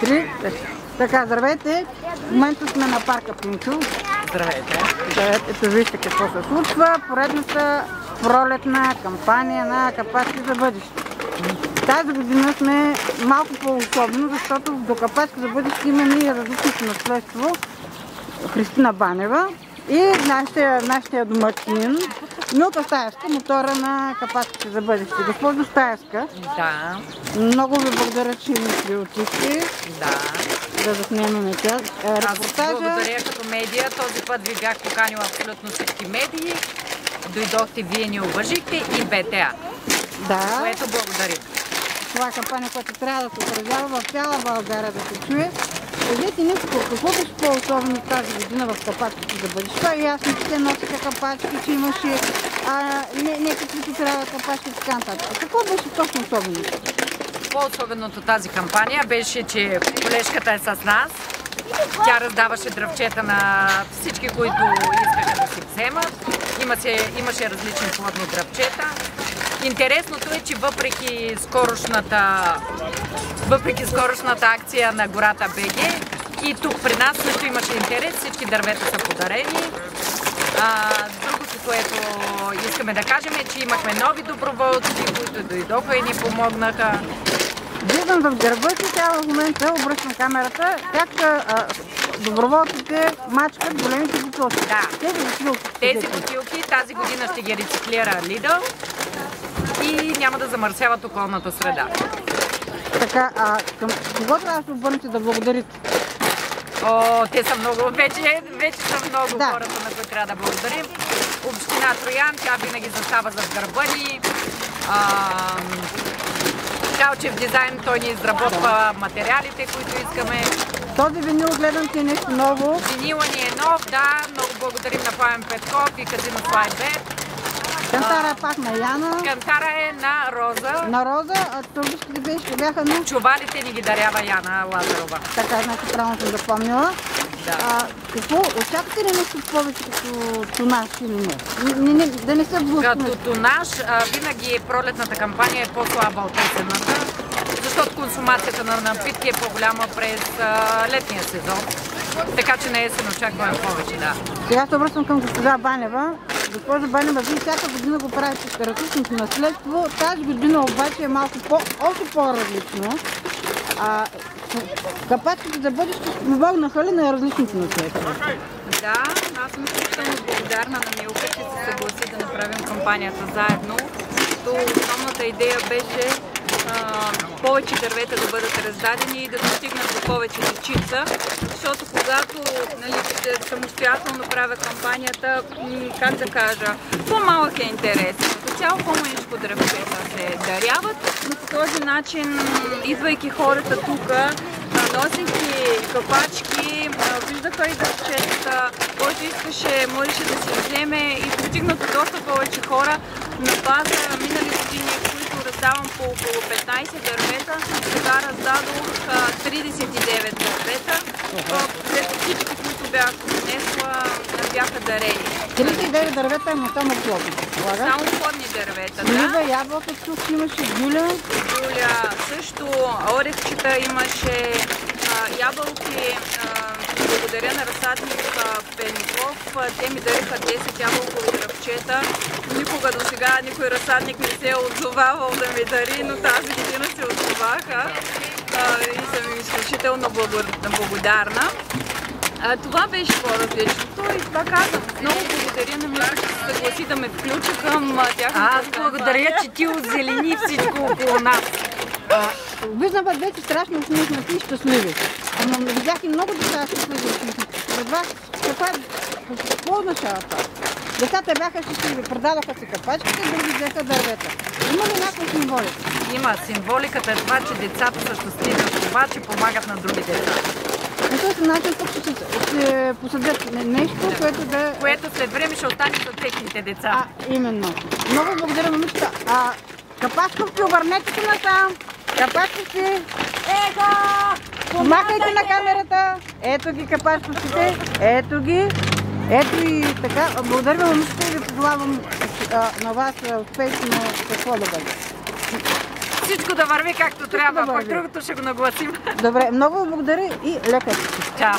сестри. Така, здравейте! В момента сме на парка Пинчо. Здравейте! Здравейте! Ето вижте какво се случва. Поредната пролетна кампания на Капачки за бъдеще. Тази година сме малко по-особено, защото до Капачки за бъдеще имаме и различното наследство. Христина Банева и нашия, нашия домакин Милка Стаевска, мотора на Капачките за бъдеще. Госпожо Стаевска, Да, много ви благодаря, че ни приютихте да. да заснемем тя. Е, Репортажа. благодаря като медия. Този път ви бях поканила абсолютно всички медии. Дойдохте, вие ни уважихте и БТА. Да, Което благодарим. това е кампания, която трябва да се отразява в цяла България да се чуе. Кажете ни какво беше по-особено тази година в капачките за бъдеще. Това е ясно, че те носиха капачки, че имаше а, не, не каквито трябва капачки и така нататък. Какво беше точно особено? По-особеното тази кампания беше, че колежката е с нас. Тя раздаваше дръвчета на всички, които искаха да си вземат. Има се, имаше различни плодни дръвчета. Интересното е, че въпреки скорошната, въпреки скорошната акция на гората БГ, и тук при нас също имаше интерес, всички дървета са подарени. А, другото, което искаме да кажем е, че имахме нови доброволци, които дойдоха и ни помогнаха. Виждам в гърба си, тя в момента обръщам камерата, как а, доброволците мачкат големите бутилки. Да. Тези бутилки. Тези бутилки тази година ще ги рециклира Lidl и няма да замърсяват околната среда. Така, а към кого трябва да се обърнете да благодарите? О, те са много, вече, вече са много Да. хората, на които трябва да благодарим. Община Троян, тя винаги застава зад гърба ни. Калчев дизайн, той ни изработва материалите, които искаме. Този винил гледам, че е нещо ново. Винила ни е нов, да, много благодарим на Пламен Петков и Казино Слайбет. Кантара е пак на Яна. Кантара е на Роза. На Роза, а турбичките беше, бяха на... Чувалите ни ги дарява Яна Лазарова. Така, значи правилно съм запомнила. Да. А, какво, очаквате ли нещо повече като тонаж или не? не, не да не се блъскаме. Като тонаж, а, винаги пролетната кампания е по-слаба от есената, защото консумацията на напитки е по-голяма през а, летния сезон. Така че на есен очакваме повече, да. Сега се обръщам към госпожа Банева. Госпожа Банева, вие всяка година го правите различното наследство. Тази година обаче е малко по, още по-различно. А, капачките за бъдеще помогнаха ли на различното наследство? Да, аз съм изключително благодарна на Милка, че се съгласи да направим кампанията заедно. То основната идея беше повече дървета да бъдат раздадени и да достигнат до повече дечица, защото когато нали, самостоятелно правя кампанията, как да кажа, по-малък е интерес. Като цяло по-маничко дръвчета се даряват, но по този начин, идвайки хората тук, носейки капачки, виждаха и дървчетата, който искаше, можеше да си вземе и постигнато доста повече хора на база минали години, раздавам по около 15 дървета, сега раздадох а, 39 дървета, всички, които бях донесла, бяха дарени. 39 дървета, но само плодни. Само плодни дървета, да. Слива, ябълка тук имаше, гюля. Юля също, орехчета имаше, ябълки. Благодаря на разсадник. А, Те ми дариха 10 ябълкови дръвчета. Никога до сега никой разсадник не се е отзовавал да ми дари, но тази година се отзоваха. А, и съм им изключително благо- благодарна. А, това беше по-различното и това казвам. Много благодаря на Милка, че се съгласи да ме включи към а, тяхната Аз благодаря, че ти озелени всичко около нас. Виждам вас вече страшно усмихнати и щастливи. Ама видях и много деца щастливи. Пред вас, каква, какво означава това? Децата бяха щастливи, продаваха си капачките, други взеха дървета. Има ли някаква символика? Има символиката е това, че децата са щастливи от това, че помагат на други деца. По този начин тук ще, се- ще посадят не- нещо, което да... Което след време ще остане за техните деца. А, именно. Много благодаря, момичета. А, капачковци, обърнете се насам. Капачковци. Его! Помахайте на камерата. Ето ги капачковците. Ето ги. Ето и така. Благодаря ви, момичета, и ви пожелавам на вас успешно какво да бъде. всичко да върви както трябва, да пък другото ще го нагласим. Добре, много благодаря и лека. Чао!